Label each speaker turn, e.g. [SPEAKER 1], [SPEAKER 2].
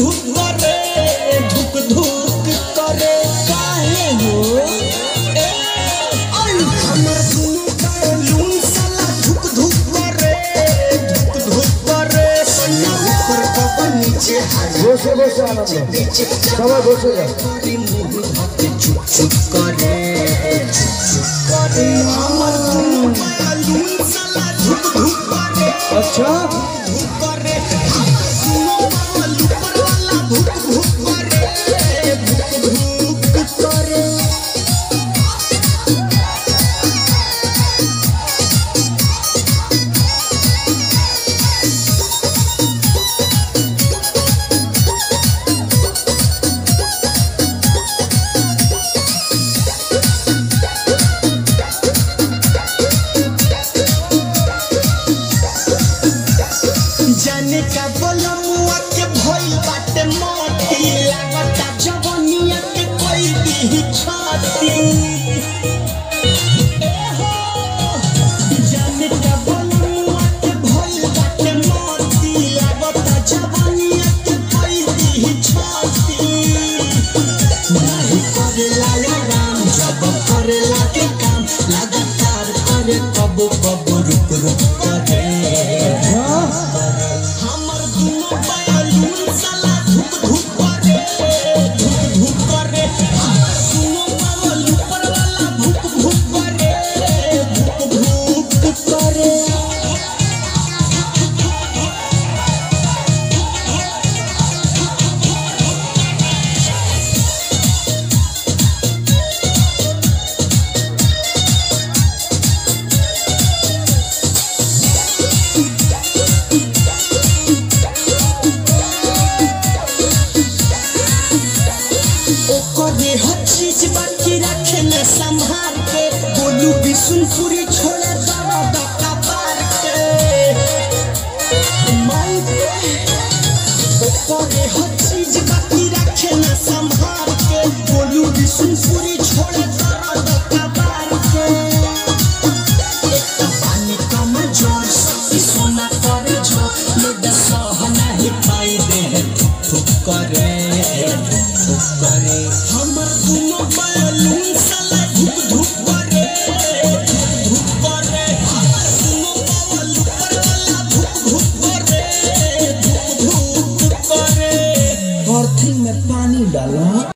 [SPEAKER 1] धुक रे धुक धुक करे काहे हो? अच्छा। जाने का बोला मुआ के भइल बाटे मोती लागता जवनिया के कोई दी छाती का बोला मुआ मोती लागता छाती नहीं राम जब करेला के काम, लगातार करे कबो कबो। ओकरे हर चीज़ बाकी रखे न संभाल के बोलू बिशुनपुरी छोड़े दर्द पार के माई ओकरे हर चीज़ बाकी रखे न संभाल
[SPEAKER 2] ngetani dalam